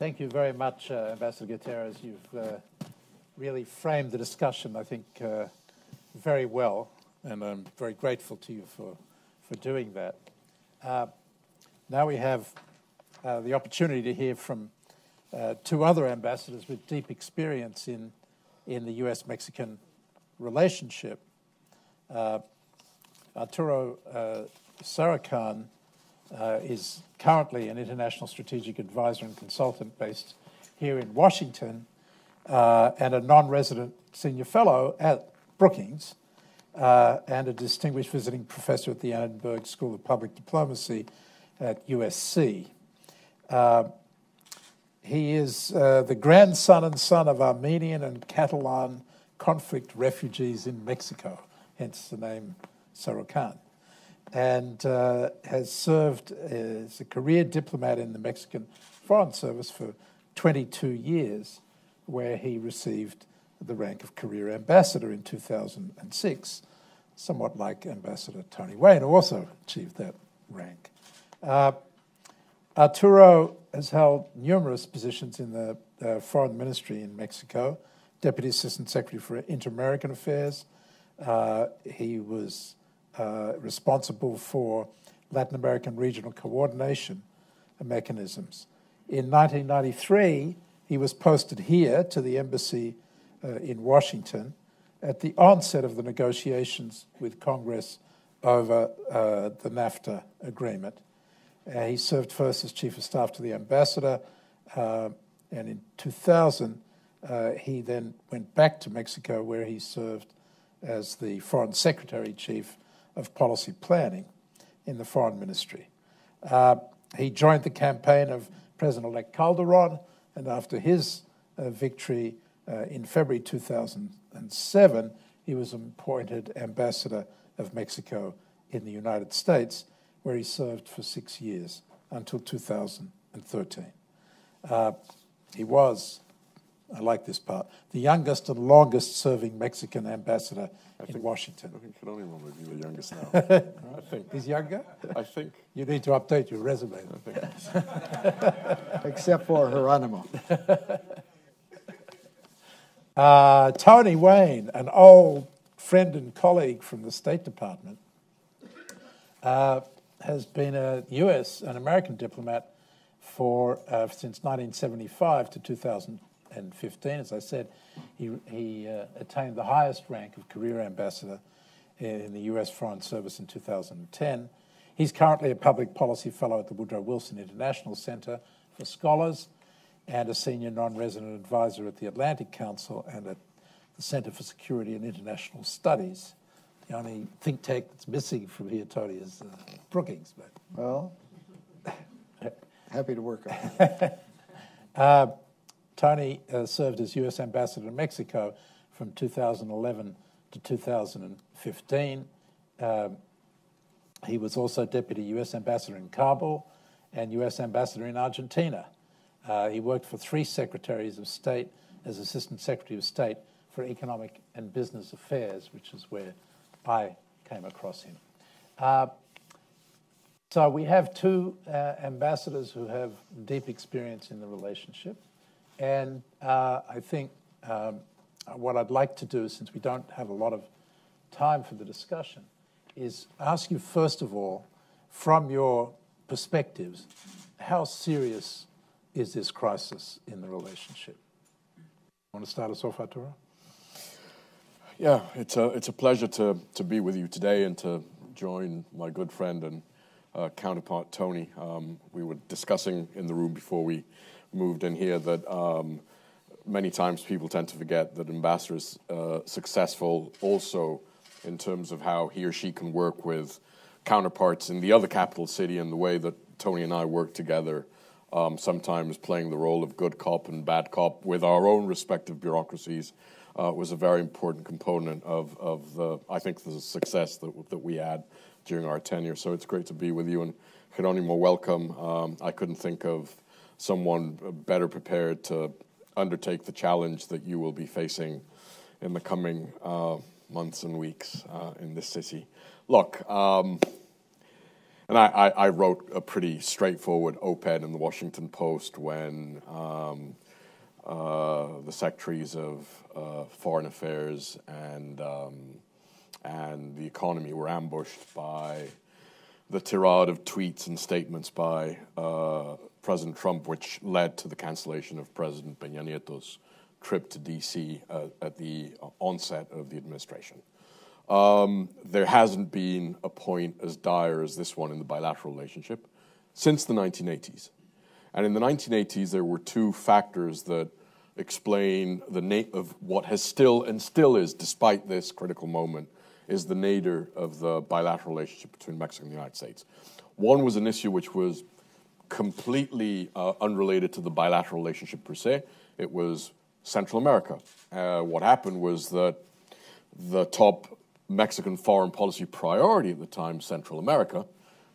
Thank you very much, uh, Ambassador Gutierrez. You've uh, really framed the discussion, I think, uh, very well, and I'm very grateful to you for, for doing that. Uh, now we have uh, the opportunity to hear from uh, two other ambassadors with deep experience in, in the US Mexican relationship. Arturo Sarukhan uh, is currently an international strategic advisor and consultant based here in Washington uh, and a non resident senior fellow at Brookings uh, and a distinguished visiting professor at the Annenberg School of Public Diplomacy at USC. Uh, he is uh, the grandson and son of Armenian and Catalan conflict refugees in Mexico, hence the name Sarukhan and uh, has served as a career diplomat in the Mexican Foreign Service for 22 years, where he received the rank of career ambassador in 2006, somewhat like Ambassador Tony Wayne, who also achieved that rank. Uh, Arturo has held numerous positions in the uh, foreign ministry in Mexico, Deputy Assistant Secretary for Inter American Affairs. Uh, he was uh, responsible for Latin American regional coordination mechanisms. In 1993, he was posted here to the embassy uh, in Washington at the onset of the negotiations with Congress over uh, the NAFTA agreement. Uh, he served first as chief of staff to the ambassador, uh, and in 2000, uh, he then went back to Mexico where he served as the foreign secretary chief of policy planning in the foreign ministry. Uh, he joined the campaign of President elect Calderon, and after his uh, victory uh, in February 2007, he was appointed ambassador of Mexico in the United States, where he served for six years until 2013. Uh, he was I like this part. The youngest and longest serving Mexican ambassador I in think, Washington. I think Geronimo might be the youngest now. I think. He's younger? I think. You need to update your resume. I think. Except for Geronimo. uh, Tony Wayne, an old friend and colleague from the State Department, uh, has been a U.S. and American diplomat for uh, since 1975 to 2000. 2015. As I said, he, he uh, attained the highest rank of career ambassador in the US Foreign Service in 2010. He's currently a public policy fellow at the Woodrow Wilson International Center for Scholars and a senior non resident advisor at the Atlantic Council and at the Center for Security and International Studies. The only think tank that's missing from here, Tony, is uh, Brookings. But. Well, happy to work on it. uh, Tony uh, served as U.S. ambassador to Mexico from 2011 to 2015. Um, he was also deputy U.S. ambassador in Kabul and U.S. ambassador in Argentina. Uh, he worked for three secretaries of state as assistant secretary of state for economic and business affairs, which is where I came across him. Uh, so we have two uh, ambassadors who have deep experience in the relationship. And uh, I think um, what I'd like to do, since we don't have a lot of time for the discussion, is ask you first of all, from your perspectives, how serious is this crisis in the relationship? Want to start us off, Arturo? Yeah, it's a, it's a pleasure to, to be with you today and to join my good friend and uh, counterpart Tony. Um, we were discussing in the room before we moved in here that um, many times people tend to forget that ambassador is uh, successful also in terms of how he or she can work with counterparts in the other capital city and the way that Tony and I work together, um, sometimes playing the role of good cop and bad cop with our own respective bureaucracies. Uh, was a very important component of, of the, I think, the success that, that we had during our tenure. So it's great to be with you. And Geronimo, welcome. Um, I couldn't think of someone better prepared to undertake the challenge that you will be facing in the coming uh, months and weeks uh, in this city. Look, um, and I, I, I, wrote a pretty straightforward op-ed in the Washington Post when um, uh, the secretaries of uh, foreign affairs and um, and the economy were ambushed by the tirade of tweets and statements by uh, President Trump, which led to the cancellation of President Peña Nieto's trip to D.C. Uh, at the onset of the administration. Um, there hasn't been a point as dire as this one in the bilateral relationship since the 1980s. And in the 1980s, there were two factors that explain the nature of what has still and still is, despite this critical moment, is the nadir of the bilateral relationship between Mexico and the United States. One was an issue which was completely uh, unrelated to the bilateral relationship per se. It was Central America. Uh, what happened was that the top Mexican foreign policy priority at the time, Central America,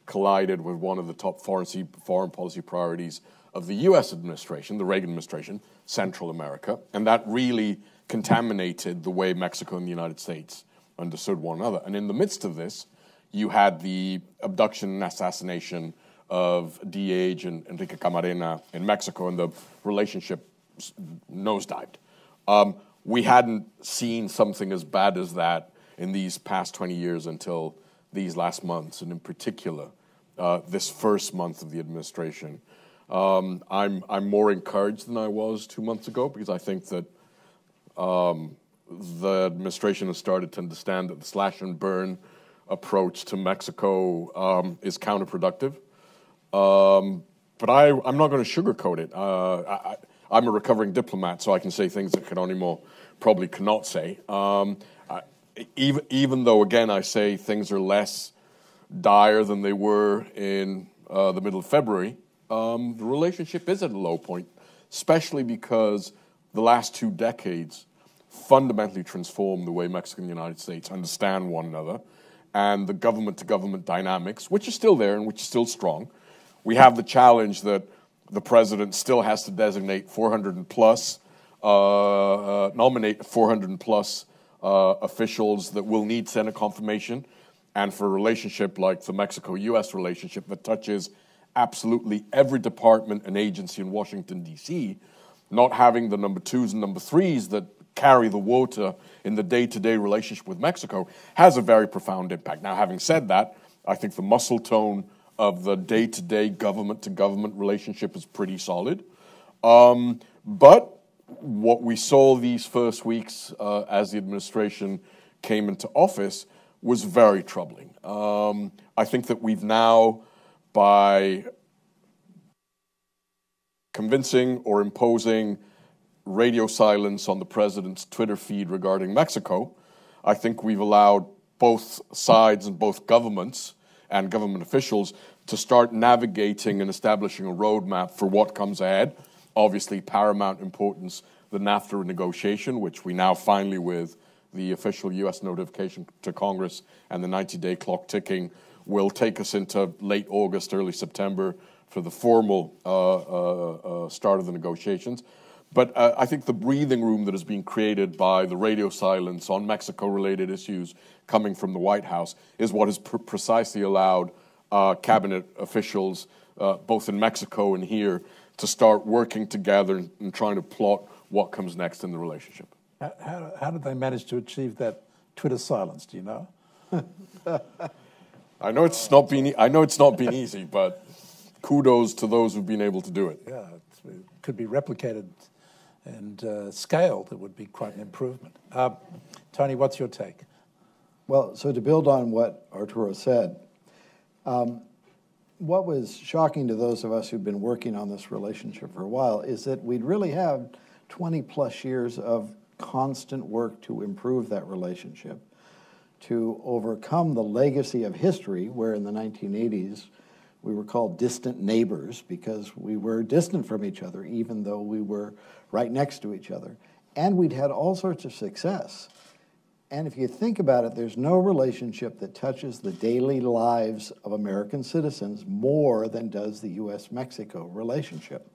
collided with one of the top foreign, foreign policy priorities of the US administration, the Reagan administration, Central America. And that really contaminated the way Mexico and the United States understood one another. And in the midst of this, you had the abduction and assassination of DEA agent Enrique Camarena in Mexico, and the relationship nosedived. Um, we hadn't seen something as bad as that in these past 20 years until these last months, and in particular, uh, this first month of the administration. Um, I'm, I'm more encouraged than I was two months ago because I think that um, the administration has started to understand that the slash and burn approach to Mexico um, is counterproductive. Um, but I, I'm not going to sugarcoat it. Uh, I, I'm a recovering diplomat, so I can say things that Geronimo probably cannot say. Um, even, even though, again, I say things are less dire than they were in uh, the middle of February, um, the relationship is at a low point, especially because the last two decades fundamentally transformed the way Mexico and the United States understand one another and the government to government dynamics, which is still there and which is still strong. We have the challenge that the president still has to designate 400 plus, uh, uh, nominate 400 plus uh, officials that will need Senate confirmation, and for a relationship like the Mexico US relationship that touches absolutely every department and agency in Washington, D.C., not having the number twos and number threes that carry the water in the day to day relationship with Mexico has a very profound impact. Now, having said that, I think the muscle tone of the day to day government to government relationship is pretty solid. Um, but what we saw these first weeks uh, as the administration came into office was very troubling. Um, I think that we've now, by convincing or imposing radio silence on the president's Twitter feed regarding Mexico, I think we've allowed both sides and both governments and government officials to start navigating and establishing a roadmap for what comes ahead obviously paramount importance the NAFTA negotiation, which we now finally, with the official U.S. notification to Congress and the 90 day clock ticking, will take us into late August, early September for the formal uh, uh, uh, start of the negotiations. But uh, I think the breathing room that has been created by the radio silence on Mexico related issues coming from the White House is what has pr- precisely allowed uh, cabinet officials, uh, both in Mexico and here, to start working together and, and trying to plot what comes next in the relationship. How, how, how, did they manage to achieve that Twitter silence? Do you know? I know it's not been. I know it's not been easy, but kudos to those who've been able to do it. Yeah, it could be replicated and uh, scaled. It would be quite an improvement. Uh, Tony, what's your take? Well, so to build on what Arturo said, um, what was shocking to those of us who've been working on this relationship for a while is that we'd really have 20 plus years of constant work to improve that relationship, to overcome the legacy of history, where in the 1980s we were called distant neighbors because we were distant from each other, even though we were right next to each other. And we'd had all sorts of success. And if you think about it, there's no relationship that touches the daily lives of American citizens more than does the US Mexico relationship.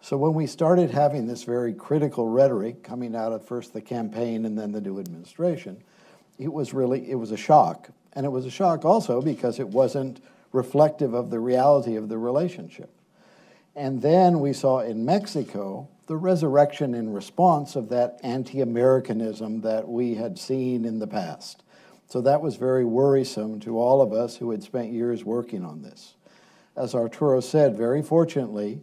So when we started having this very critical rhetoric coming out of first the campaign and then the new administration, it was really it was a shock. And it was a shock also because it wasn't reflective of the reality of the relationship. And then we saw in Mexico the resurrection in response of that anti Americanism that we had seen in the past. So that was very worrisome to all of us who had spent years working on this. As Arturo said, very fortunately,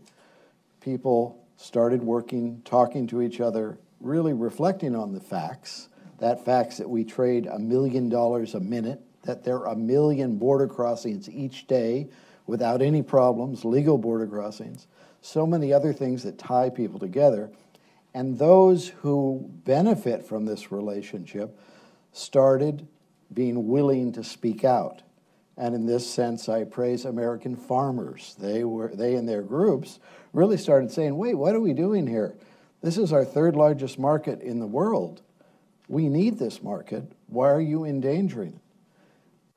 people started working, talking to each other, really reflecting on the facts. That facts that we trade a million dollars a minute, that there are a million border crossings each day without any problems, legal border crossings, so many other things that tie people together. And those who benefit from this relationship started being willing to speak out. And in this sense, I praise American farmers. They, were, they and their groups really started saying, wait, what are we doing here? This is our third largest market in the world. We need this market. Why are you endangering it?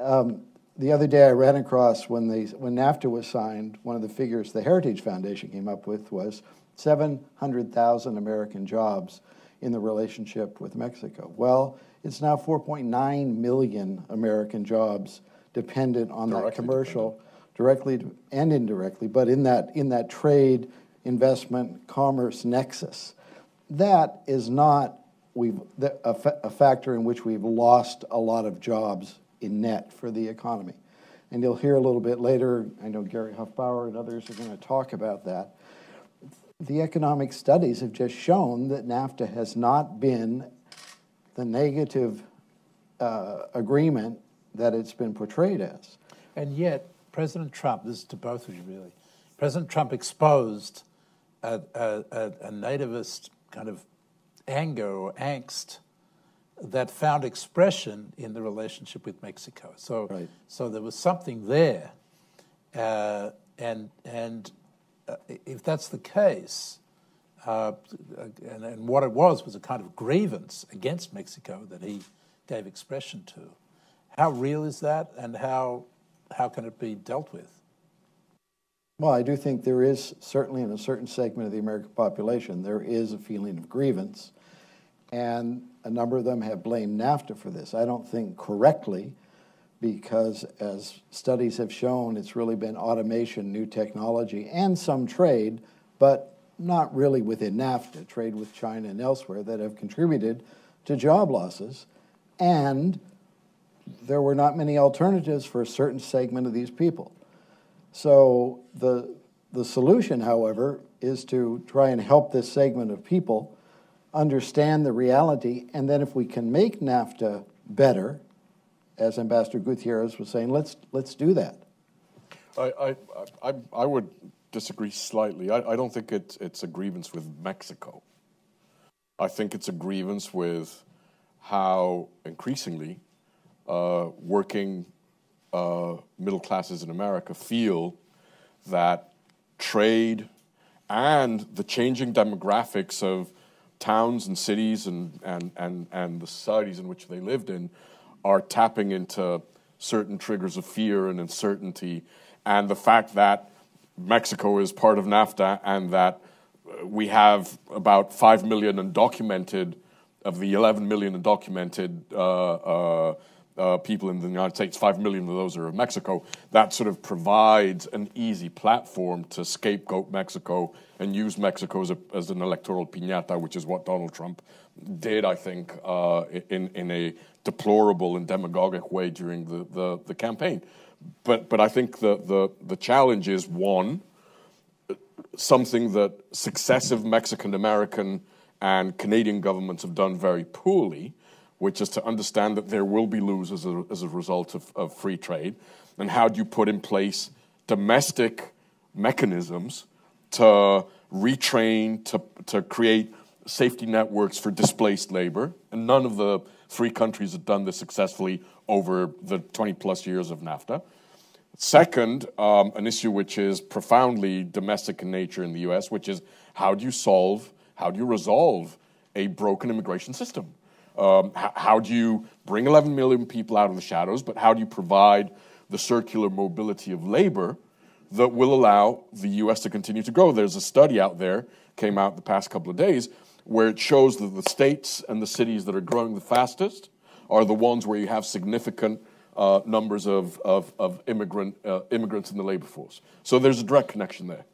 Um, the other day I ran across when, they, when NAFTA was signed, one of the figures the Heritage Foundation came up with was 700,000 American jobs in the relationship with Mexico. Well, it's now 4.9 million American jobs dependent on directly that commercial, dependent. directly and indirectly, but in that, in that trade, investment, commerce nexus. That is not we've, a, fa- a factor in which we've lost a lot of jobs in net for the economy. And you'll hear a little bit later, I know Gary Hufbauer and others are going to talk about that. The economic studies have just shown that NAFTA has not been the negative uh, agreement that it's been portrayed as. And yet, President Trump, this is to both of you really, President Trump exposed a, a, a nativist kind of anger or angst that found expression in the relationship with Mexico. So, right. so there was something there, uh, and and uh, if that's the case, uh, and, and, what it was was a kind of grievance against Mexico that he gave expression to. How real is that, and how how can it be dealt with? Well, I do think there is certainly in a certain segment of the American population there is a feeling of grievance, and a number of them have blamed NAFTA for this. I don't think correctly, because as studies have shown, it's really been automation, new technology, and some trade, but not really within NAFTA, trade with China and elsewhere, that have contributed to job losses. And there were not many alternatives for a certain segment of these people. So the, the solution, however, is to try and help this segment of people understand the reality, and then if we can make NAFTA better, as Ambassador Gutierrez was saying, let's let's do that. I I, I, I would disagree slightly. I, I don't think it's it's a grievance with Mexico. I think it's a grievance with how increasingly uh, working uh, middle classes in America feel that trade and the changing demographics of towns and cities and, and, and, and the societies in which they lived in are tapping into certain triggers of fear and uncertainty. And the fact that Mexico is part of NAFTA and that we have about 5 million undocumented of the 11 million undocumented uh, uh, uh, people in the United States, 5 million of those are of Mexico, that sort of provides an easy platform to scapegoat Mexico and use Mexico as, a, as an electoral piñata, which is what Donald Trump did, I think, uh, in, in a deplorable and demagogic way during the, the, the campaign. But, but I think the, the, the challenge is one, something that successive Mexican American and Canadian governments have done very poorly which is to understand that there will be losers as a, as a result of, of free trade. And how do you put in place domestic mechanisms to retrain, to, to create safety networks for displaced labor? And none of the three countries have done this successfully over the 20 plus years of NAFTA. Second, um, an issue which is profoundly domestic in nature in the US, which is how do you solve, how do you resolve a broken immigration system? Um, how, how do you bring 11 million people out of the shadows, but how do you provide the circular mobility of labor that will allow the U.S. to continue to grow? There's a study out there, came out the past couple of days, where it shows that the states and the cities that are growing the fastest are the ones where you have significant uh, numbers of, of, of immigrant, uh, immigrants in the labor force. So there's a direct connection there.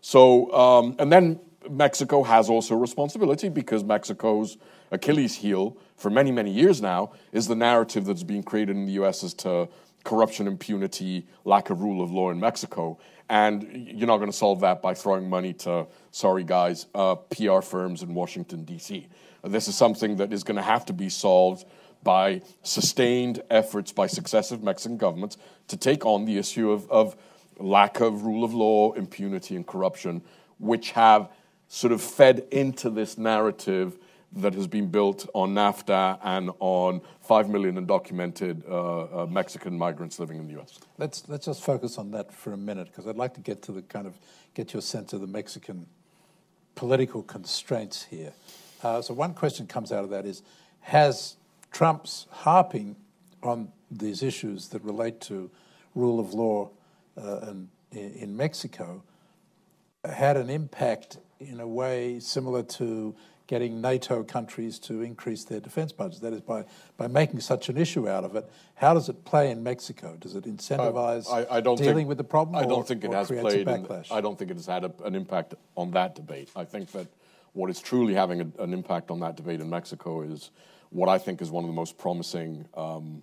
So, um, and then Mexico has also responsibility because Mexico's Achilles heel for many, many years now is the narrative that's being created in the US as to corruption, impunity, lack of rule of law in Mexico. And you're not going to solve that by throwing money to, sorry guys, uh, PR firms in Washington, D.C. This is something that is going to have to be solved by sustained efforts by successive Mexican governments to take on the issue of, of lack of rule of law, impunity, and corruption, which have sort of fed into this narrative that has been built on NAFTA and on 5 million undocumented uh, uh, Mexican migrants living in the U.S. Let's, let's just focus on that for a minute, because I'd like to get to the kind of, get your sense of the Mexican political constraints here. Uh, so one question comes out of that is, has Trump's harping on these issues that relate to rule of law uh, and, in Mexico had an impact in a way similar to getting NATO countries to increase their defense budgets. That is, by, by making such an issue out of it, how does it play in Mexico? Does it incentivize I, I don't dealing think, with the problem? I don't or, think it has played. In, I don't think it has had a, an impact on that debate. I think that what is truly having a, an impact on that debate in Mexico is what I think is one of the most promising um,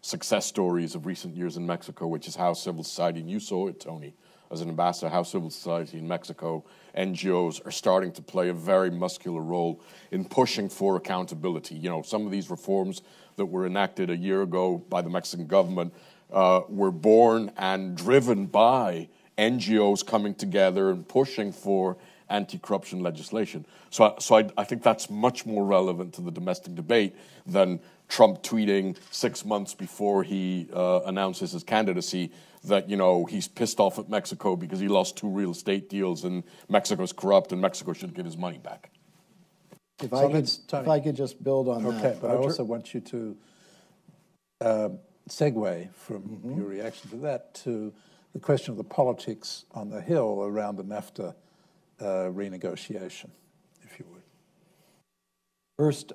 success stories of recent years in Mexico, which is how civil society, and you saw it, Tony, as an ambassador, how civil society in Mexico, NGOs are starting to play a very muscular role in pushing for accountability. You know, some of these reforms that were enacted a year ago by the Mexican government uh, were born and driven by NGOs coming together and pushing for anti-corruption legislation. So, so I, I, think that's much more relevant to the domestic debate than Trump tweeting six months before he uh, announces his candidacy that you know he's pissed off at Mexico because he lost two real estate deals and Mexico's corrupt and Mexico should get his money back. If, so I, could, if I could just build on okay, that. But I also want you to uh, segue from mm-hmm. your reaction to that to the question of the politics on the Hill around the NAFTA uh, renegotiation, if you would. First,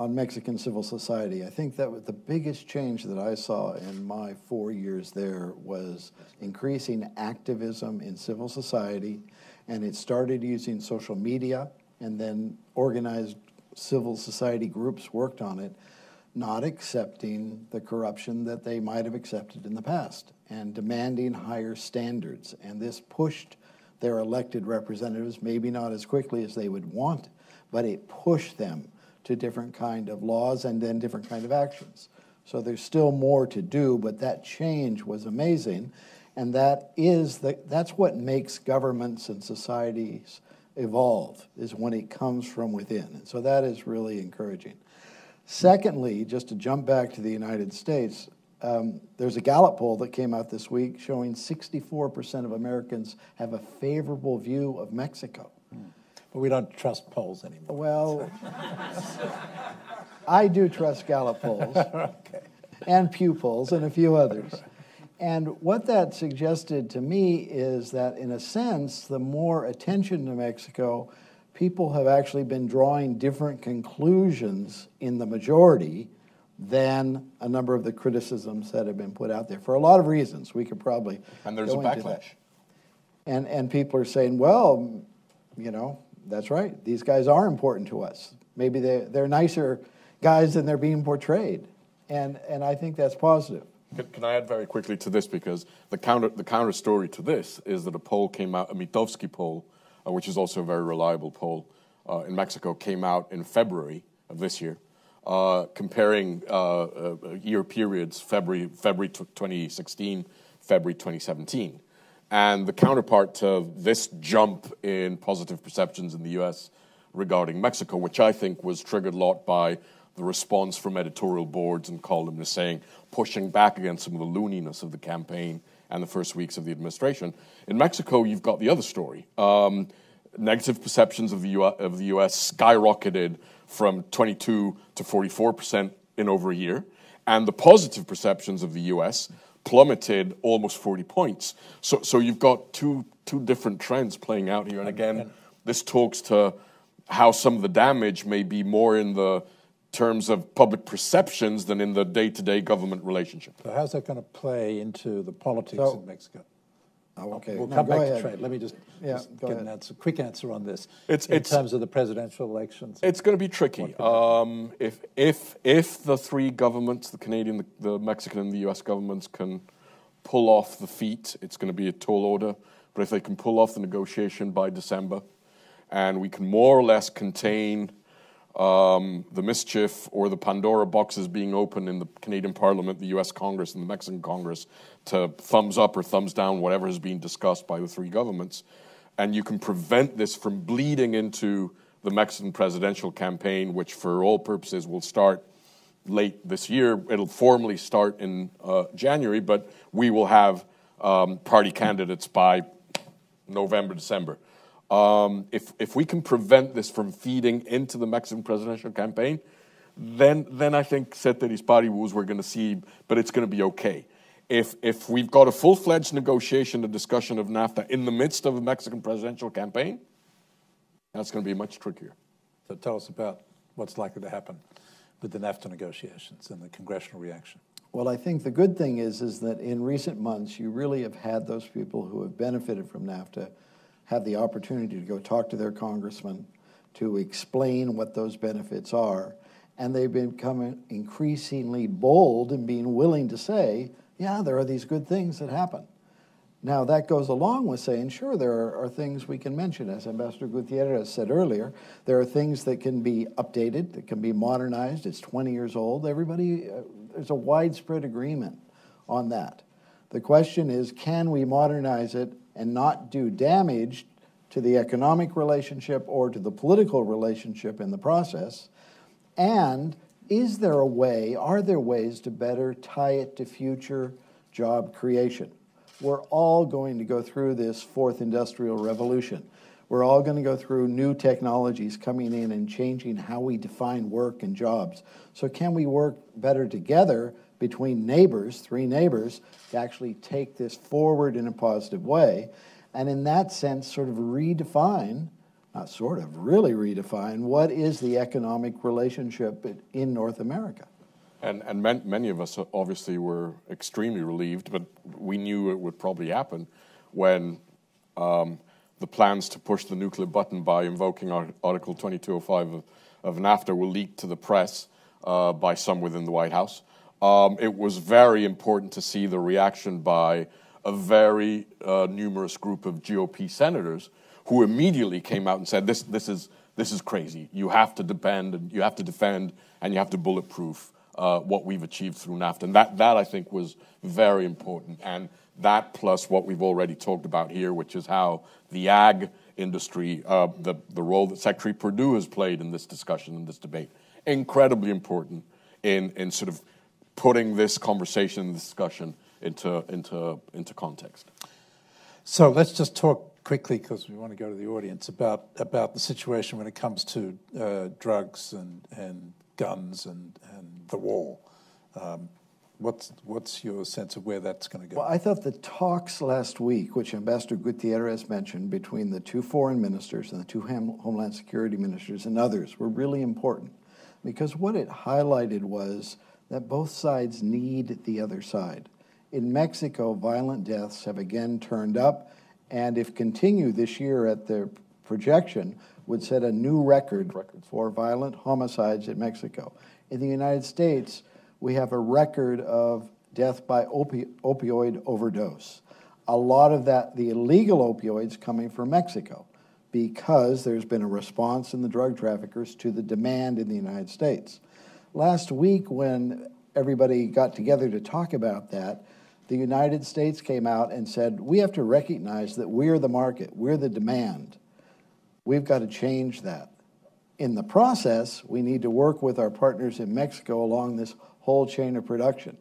on Mexican civil society. I think that the biggest change that I saw in my four years there was increasing activism in civil society, and it started using social media, and then organized civil society groups worked on it, not accepting the corruption that they might have accepted in the past, and demanding higher standards. And this pushed their elected representatives, maybe not as quickly as they would want, but it pushed them to different kind of laws and then different kind of actions. So there's still more to do, but that change was amazing, and that is the, that's what makes governments and societies evolve is when it comes from within, and so that is really encouraging. Secondly, just to jump back to the United States, um, there's a Gallup poll that came out this week showing 64% of Americans have a favorable view of Mexico. But we don't trust polls anymore. Well, I do trust Gallup polls okay. and Pew polls and a few others. And what that suggested to me is that, in a sense, the more attention to Mexico, people have actually been drawing different conclusions in the majority than a number of the criticisms that have been put out there for a lot of reasons. We could probably and there's a backlash. And and people are saying, well, you know, that's right. These guys are important to us. Maybe they, they're nicer guys than they're being portrayed. And, and I think that's positive. Can, can, I add very quickly to this? Because the counter, the counter story to this is that a poll came out, a Mitofsky poll, uh, which is also a very reliable poll uh, in Mexico, came out in February of this year, uh, comparing uh, uh, year periods, February, February 2016, February 2017. And the counterpart to this jump in positive perceptions in the US regarding Mexico, which I think was triggered a lot by the response from editorial boards and columnists saying, pushing back against some of the looniness of the campaign and the first weeks of the administration. In Mexico, you've got the other story. Um, negative perceptions of the, of the US skyrocketed from 22 to 44 percent in over a year, and the positive perceptions of the US plummeted almost 40 points. So, so you've got two, two different trends playing out here. And again, this talks to how some of the damage may be more in the terms of public perceptions than in the day to day government relationship. So how's that going to play into the politics So- in Mexico? Oh, okay. We'll No, come go back ahead. to trade. Let me just, Yeah, just go get an answer, quick answer on this. It's- in it's- terms of the presidential elections. It's going to be tricky. Um, if if if the three governments, the Canadian, the, the Mexican, and the U.S. governments, can pull off the feat, it's going to be a tall order. But if they can pull off the negotiation by December, and we can more or less contain um, the mischief or the Pandora boxes being opened in the Canadian Parliament, the U.S. Congress, and the Mexican Congress to thumbs up or thumbs down whatever has been discussed by the three governments, and you can prevent this from bleeding into the Mexican presidential campaign, which for all purposes will start late this year. It'll formally start in uh, January, but we will have um, party candidates by November, December. Um, if, if we can prevent this from feeding into the Mexican presidential campaign, then, then I think Ceteris Paribus we're going to see, but it's going to be okay. If, if we've got a full fledged negotiation, a discussion of NAFTA in the midst of a Mexican presidential campaign, that's going to be much trickier. So tell us about what's likely to happen with the NAFTA negotiations and the congressional reaction. Well, I think the good thing is is that in recent months you really have had those people who have benefited from NAFTA have the opportunity to go talk to their congressman to explain what those benefits are, and they've become increasingly bold in being willing to say, "Yeah, there are these good things that happen." Now, that goes along with saying, sure, there are, are things we can mention. As Ambassador Gutierrez said earlier, there are things that can be updated, that can be modernized. It's 20 years old. Everybody, uh, there's a widespread agreement on that. The question is, can we modernize it and not do damage to the economic relationship or to the political relationship in the process? And is there a way, are there ways to better tie it to future job creation? We're all going to go through this fourth industrial revolution. We're all going to go through new technologies coming in and changing how we define work and jobs. So, can we work better together between neighbors, three neighbors, to actually take this forward in a positive way? And in that sense, sort of redefine, not sort of, really redefine what is the economic relationship in North America. And, and man, many of us obviously were extremely relieved, but we knew it would probably happen when um, the plans to push the nuclear button by invoking Article 2205 of, of NAFTA were leaked to the press uh, by some within the White House. Um, it was very important to see the reaction by a very uh, numerous group of GOP senators who immediately came out and said, "This, this is this is crazy. You have to depend, and you have to defend, and you have to bulletproof uh, what we've achieved through NAFTA." And that that I think was very important, and that plus what we've already talked about here, which is how the ag industry, uh, the the role that Secretary Perdue has played in this discussion in this debate, incredibly important in in sort of putting this conversation and discussion into, into, into context. So let's just talk quickly, because we want to go to the audience, about, about the situation when it comes to uh, drugs and, and guns and, and the wall. Um, what's, what's your sense of where that's going to go? Well, I thought the talks last week, which Ambassador Gutierrez mentioned between the two foreign ministers and the two Homeland Security ministers and others, were really important because what it highlighted was that both sides need the other side. In Mexico, violent deaths have again turned up, and if continue this year at the projection, would set a new record for violent homicides in Mexico. In the United States, we have a record of death by opi- opioid overdose. A lot of that, the illegal opioids coming from Mexico, because there's been a response in the drug traffickers to the demand in the United States. Last week, when everybody got together to talk about that, the United States came out and said, We have to recognize that we're the market, we're the demand. We've got to change that. In the process, we need to work with our partners in Mexico along this whole chain of production.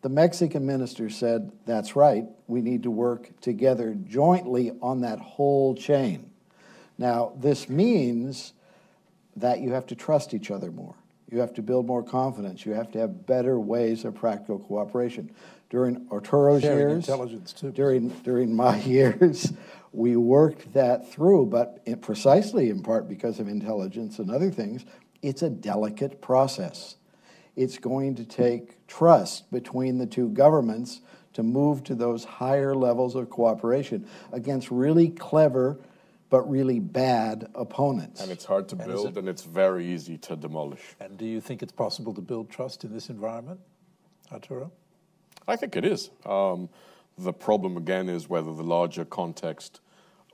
The Mexican minister said, That's right, we need to work together jointly on that whole chain. Now, this means that you have to trust each other more. You have to build more confidence. You have to have better ways of practical cooperation. During Arturo's Sharing years, intelligence, too. during during my years, we worked that through, but in, precisely in part because of intelligence and other things, It's a delicate process. It's going to take trust between the two governments to move to those higher levels of cooperation against really clever but really bad opponents. And it's hard to And build, it- and it's very easy to demolish. And do you think it's possible to build trust in this environment, Arturo? I think it is. Um, the problem again is whether the larger context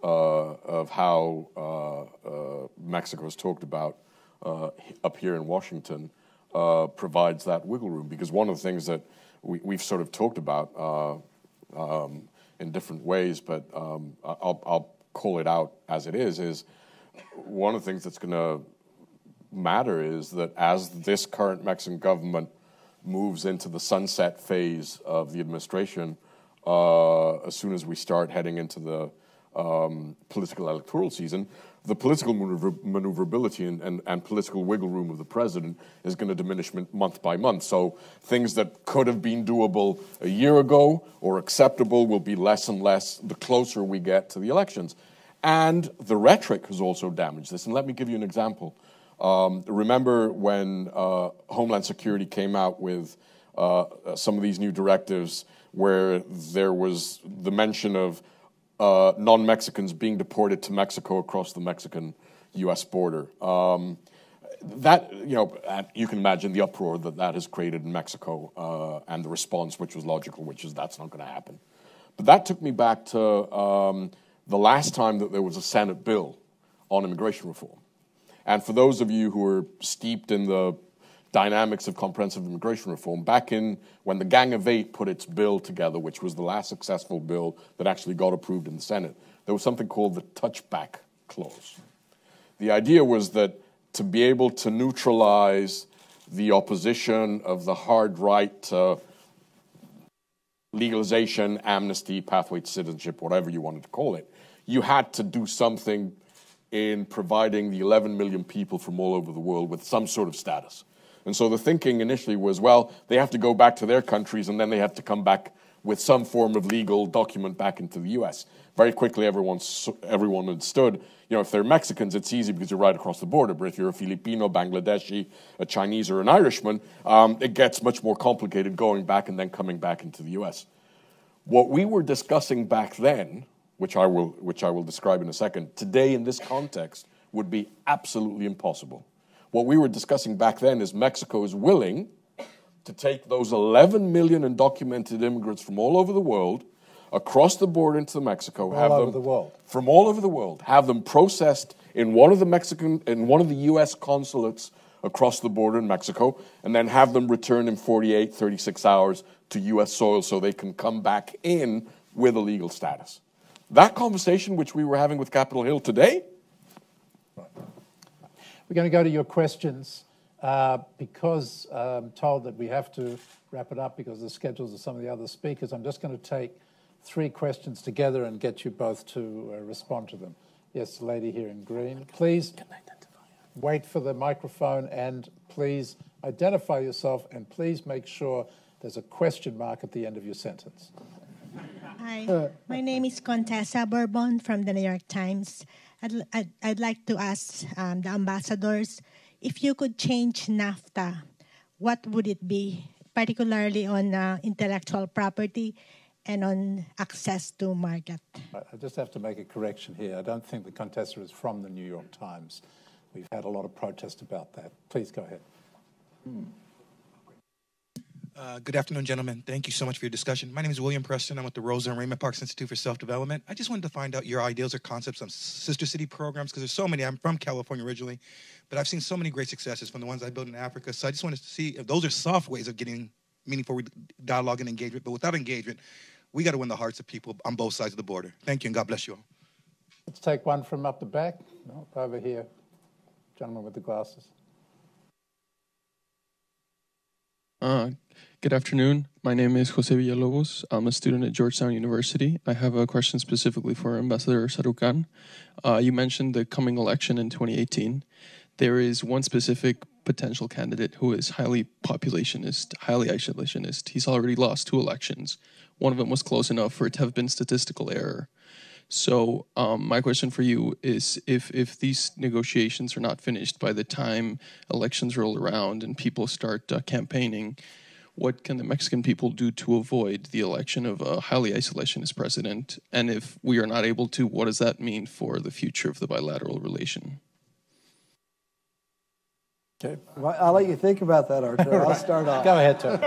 uh, of how uh, uh, Mexico is talked about uh, up here in Washington uh, provides that wiggle room. Because one of the things that we, we've sort of talked about uh, um, in different ways, but um, I'll, I'll call it out as it is, is one of the things that's going to matter is that as this current Mexican government moves into the sunset phase of the administration, uh, as soon as we start heading into the um, political electoral season, the political maneuver- maneuverability and, and, and political wiggle room of the president is going to diminish month by month. So things that could have been doable a year ago or acceptable will be less and less the closer we get to the elections. And the rhetoric has also damaged this. And let me give you an example. Um, remember when uh, Homeland Security came out with uh, some of these new directives where there was the mention of uh, non Mexicans being deported to Mexico across the Mexican US border? Um, that, you know, you can imagine the uproar that that has created in Mexico uh, and the response, which was logical, which is that's not going to happen. But that took me back to um, the last time that there was a Senate bill on immigration reform. And for those of you who are steeped in the dynamics of comprehensive immigration reform, back in when the Gang of Eight put its bill together, which was the last successful bill that actually got approved in the Senate, there was something called the touchback clause. The idea was that to be able to neutralize the opposition of the hard right to legalization, amnesty, pathway to citizenship, whatever you wanted to call it, you had to do something in providing the 11 million people from all over the world with some sort of status. And so the thinking initially was, well, they have to go back to their countries and then they have to come back with some form of legal document back into the US. Very quickly, everyone, everyone understood, you know, if they're Mexicans, it's easy because you're right across the border. But if you're a Filipino, Bangladeshi, a Chinese, or an Irishman, um, it gets much more complicated going back and then coming back into the US. What we were discussing back then, which I will, which I will describe in a second, today in this context would be absolutely impossible. What we were discussing back then is Mexico is willing to take those 11 million undocumented immigrants from all over the world across the border into Mexico, have over them the world. from all over the world, have them processed in one of the Mexican in one of the US consulates across the border in Mexico and then have them return in 48 36 hours to US soil so they can come back in with a legal status. That conversation which we were having with Capitol Hill today We're going to go to your questions. Uh, because I'm told that we have to wrap it up because of the schedules of some of the other speakers, I'm just going to take three questions together and get you both to uh, respond to them. Yes, the lady here in green. Please wait for the microphone and please identify yourself and please make sure there's a question mark at the end of your sentence. Hi, my name is Contessa Bourbon from the New York Times. I'd, I'd, I'd like to ask um, the ambassadors if you could change NAFTA, what would it be, particularly on uh, intellectual property and on access to market? I I just have to make a correction here. I don't think the Contessa is from the New York Times. We've had a lot of protest about that. Please go ahead. Uh, good afternoon, gentlemen. Thank you so much for your discussion. My name is William Preston. I'm with the Rosa and Raymond Parks Institute for Self Development. I just wanted to find out your ideas or concepts on sister city programs because there's so many. I'm from California originally, but I've seen so many great successes from the ones I built in Africa. So I just wanted to see if those are soft ways of getting meaningful dialogue and engagement. But without engagement, we got to win the hearts of people on both sides of the border. Thank you, and God bless you all. Let's take one from up the back. No, over here. Gentleman with the glasses. Uh, good afternoon. My name is Jose Villalobos. I'm a student at Georgetown University. I have a question specifically for Ambassador Sarukhan. Uh, you mentioned the coming election in 2018. There is one specific potential candidate who is highly populationist, highly isolationist. He's already lost two elections. One of them was close enough for it to have been statistical error. So um, my question for you is: if if these negotiations are not finished by the time elections roll around and people start uh, campaigning, what can the Mexican people do to avoid the election of a highly isolationist president? And if we are not able to, what does that mean for the future of the bilateral relation? Okay. Well, I'll let you think about that, Arturo. I'll start off. Go ahead, Tony.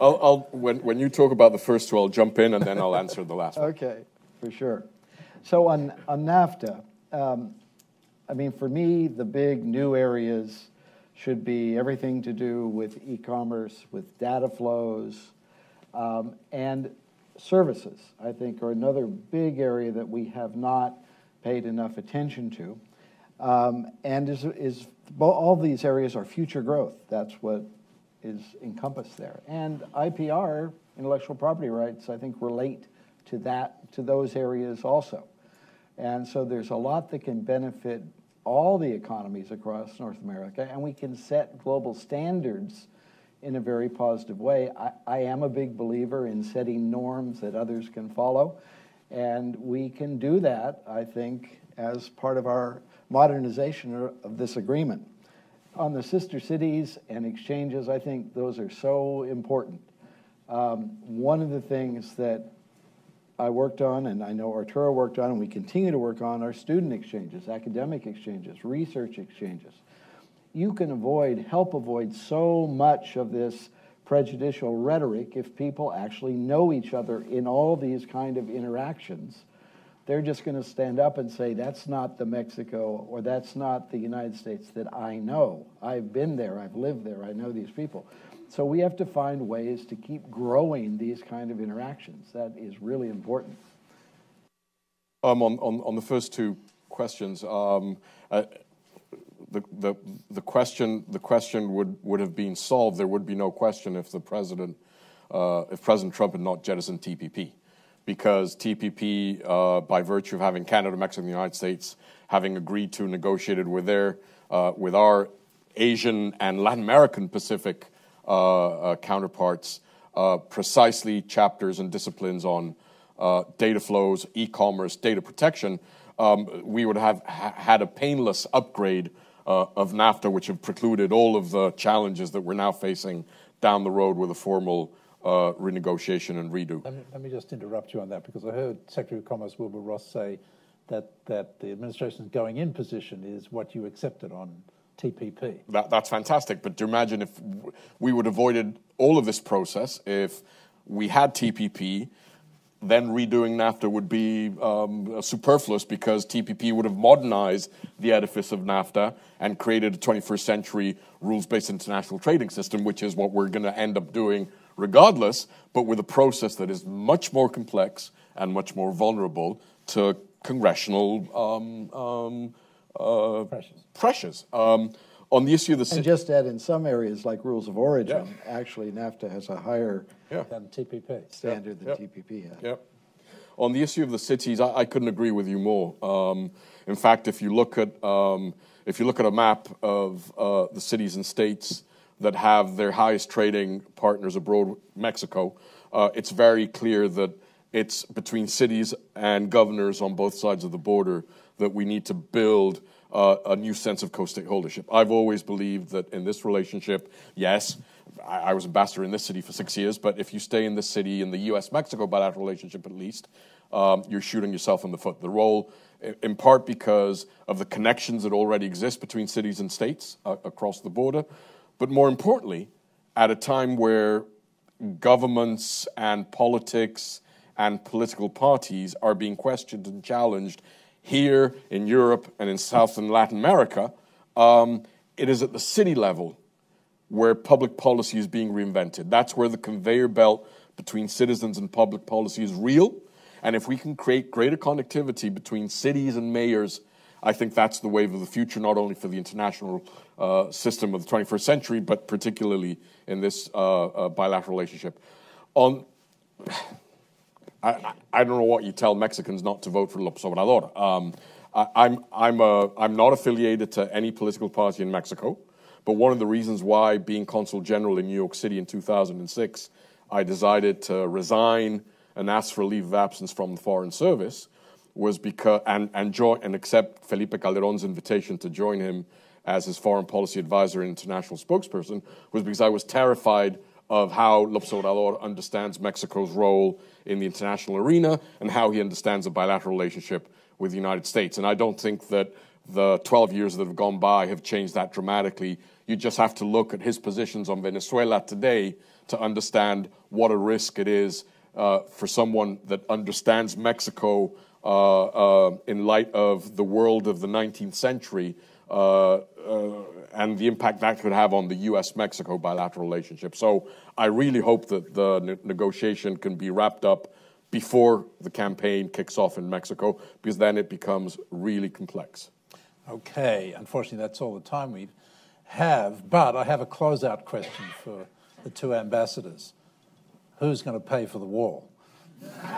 I'll, I'll, when, when you talk about the first two, I'll jump in and then I'll answer the last one. Okay, for sure. So on, on NAFTA, um, I mean, for me, the big new areas should be everything to do with e-commerce, with data flows, um, and services, I think, are another big area that we have not paid enough attention to. Um, and is, is all these areas are future growth. That's what is encompassed there. And IPR, intellectual property rights, I think relate to that, to those areas also. And so there's a lot that can benefit all the economies across North America, and we can set global standards in a very positive way. I, I am a big believer in setting norms that others can follow, and we can do that, I think, as part of our modernization of this agreement. On the sister cities and exchanges, I think those are so important. Um, one of the things that I worked on, and I know Arturo worked on, and we continue to work on, are student exchanges, academic exchanges, research exchanges. You can avoid, help avoid so much of this prejudicial rhetoric if people actually know each other in all these kind of interactions they're just going to stand up and say, that's not the Mexico or that's not the United States that I know. I've been there, I've lived there, I know these people. So we have to find ways to keep growing these kind of interactions. That is really important. Um, on, on, on the first two questions, um, uh, the, the, the, question, the question would, would have been solved. There would be no question if the president, uh, if President Trump had not jettisoned TPP because TPP, uh, by virtue of having Canada, Mexico, and the United States having agreed to negotiated with their uh, with our Asian and Latin American Pacific counterparts, uh, precisely chapters and disciplines on uh, data flows, e-commerce, data protection. Um, we would have ha- had a painless upgrade of NAFTA, which have precluded all of the challenges that we're now facing down the road with a formal uh, renegotiation and redo. Let me, let me, just interrupt you on that because I heard Secretary of Commerce Wilbur Ross say that, that the administration's going in position is what you accepted on TPP. That, that's fantastic. But do you imagine if we would have avoided all of this process if we had TPP? Then redoing NAFTA would be um, superfluous because TPP would have modernized the edifice of NAFTA and created a 21st century rules based international trading system, which is what we're going to end up doing regardless, but with a process that is much more complex and much more vulnerable to congressional um, um, uh, pressures. pressures. Um, on the issue of the cities. and just add in some areas like rules of origin, yeah. actually NAFTA has a higher yeah. than TPP standard yep. than yep. TPP. Yeah. Yep. On the issue of the cities, I, I couldn't agree with you more. Um, in fact, if you look at um, if you look at a map of uh, the cities and states that have their highest trading partners abroad, Mexico, uh, it's very clear that it's between cities and governors on both sides of the border that we need to build uh, a new sense of co-stakeholdership. I've always believed that in this relationship, yes, I, I, was ambassador in this city for six years, but if you stay in this city, in the U.S.-Mexico bilateral relationship at least, um, you're shooting yourself in the foot. The role, in part because of the connections that already exist between cities and states uh, across the border, but more importantly, at a time where governments and politics and political parties are being questioned and challenged here in Europe and in South and Latin America, um, it is at the city level where public policy is being reinvented. That's where the conveyor belt between citizens and public policy is real. And if we can create greater connectivity between cities and mayors I think that's the wave of the future, not only for the international uh, system of the 21st century, but particularly in this uh, uh, bilateral relationship. On, I, I, don't know what you tell Mexicans not to vote for López Obrador. Um, I, I'm, I'm, a, I'm not affiliated to any political party in Mexico, but one of the reasons why, being consul general in New York City in 2006, I decided to resign and ask for leave of absence from the Foreign Service was because, and, and, join, and accept Felipe Calderon's invitation to join him as his foreign policy advisor and international spokesperson, was because I was terrified of how López Obrador understands Mexico's role in the international arena and how he understands a bilateral relationship with the United States. And I don't think that the 12 years that have gone by have changed that dramatically. You just have to look at his positions on Venezuela today to understand what a risk it is uh, for someone that understands Mexico uh, uh, in light of the world of the 19th century uh, uh, and the impact that could have on the US Mexico bilateral relationship. So I really hope that the ne- negotiation can be wrapped up before the campaign kicks off in Mexico, because then it becomes really complex. Okay, unfortunately, that's all the time we have, but I have a closeout question for the two ambassadors. Who's going to pay for the wall?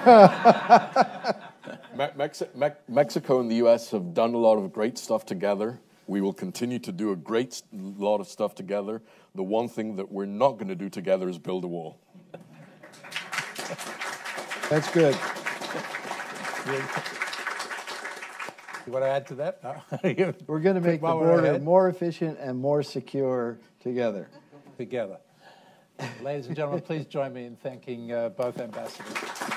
Mexi- Me- Mexico and the US have done a lot of great stuff together. We will continue to do a great lot of stuff together. The one thing that we're not going to do together is build a wall. That's good. You want to add to that? We're going to make the border more efficient and more secure together. Together. Ladies and gentlemen, please join me in thanking uh, both ambassadors.